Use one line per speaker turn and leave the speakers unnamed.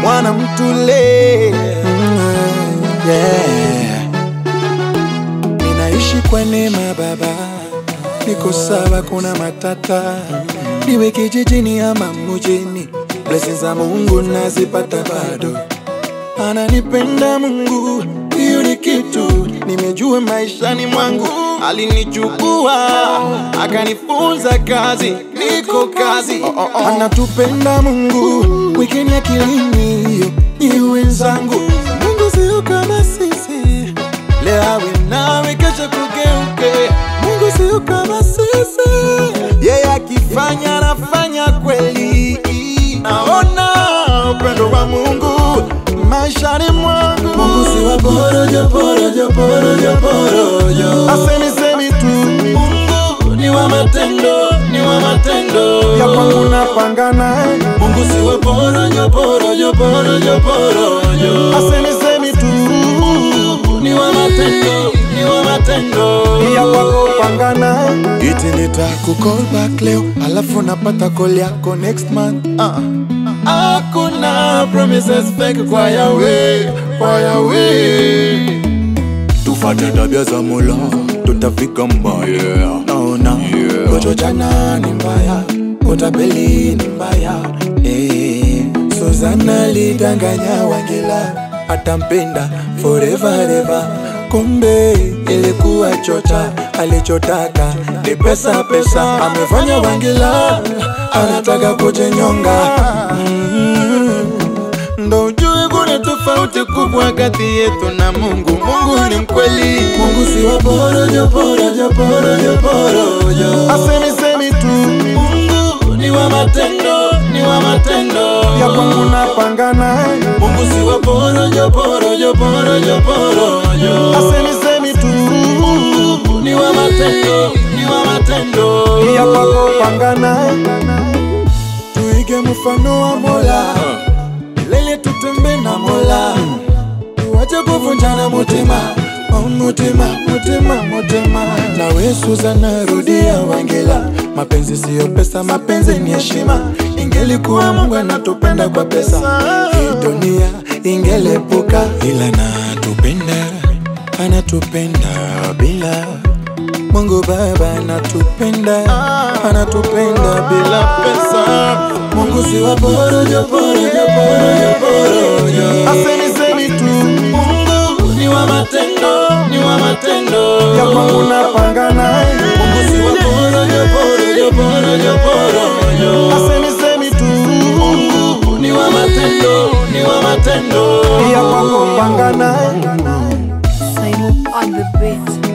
mwana mtule yeah. Ninaishi kwa neema Baba, niko sawa, kuna matata, niwe kijijini ama mjini, blessings za Mungu nazipata bado, ananipenda Mungu, hiyo ni kitu. Nimejua maishani mwangu. Alinichukua akanifunza kazi, niko kazi. Anatupenda Mungu, wikeni akilini hiyo ni wenzangu. Mungu sio kama sisi, leo awe nawe, kesho kugeuke. Mungu sio kama sisi, yeye akifanya anafanya kweli. Naona upendo wa Mungu maishani mwangu. Mungu si wa joporo joporo joporo kwangu napangana. Mungu siwe poro nyoporo nyoporo nyoporo nyo asemi semi tu. Ni wa matendo, ni wa matendo ya kwako pangana. Iti nitaku call back leo, alafu napata call yako next month. Uh. Hakuna promises fake kwa Yahweh, kwa Yahweh.
tufate tabia za Mola tutafika mbali
Naona
Yeah.
jana ni mbaya, utapeli ni mbaya. Eh, Suzana lidanganya Wangila atampenda forever ever, kumbe ilikuwa chocha, alichotaka ni pesa pesa. Amefanya Wangila anataka kujinyonga. Tofauti kubwa kati yetu na Mungu. Mungu ni mkweli, Mungu si wa porojo porojo porojo porojo, asemi semi tu. Mungu ni wa matendo, ni wa matendo ya kwangu na pangana. Mungu si wa porojo porojo porojo porojo, asemi semi tu. Mungu ni wa matendo, ni wa matendo ya kwako pangana. Tuige mfano wa Mola lele tutembe na Mola, tuache kuvunjana mutima mutima mutima mutima. Nawe Suzana, rudia Wangila, mapenzi siyo pesa, mapenzi ni heshima. Ingelikuwa Mungu anatupenda kwa pesa, hii dunia ingelepuka, ila natupenda, anatupenda bila Mungu Baba anatupenda, anatupenda bila pesa. Mungu si wa porojo porojo porojo porojo, wa matendo, ni wa matendo napanga naye. Mungu si wa porojo porojo porojo porojo, asemi semi tu. Mungu ni wa matendo, ni wa matendo panga naye.
Simon on the beat.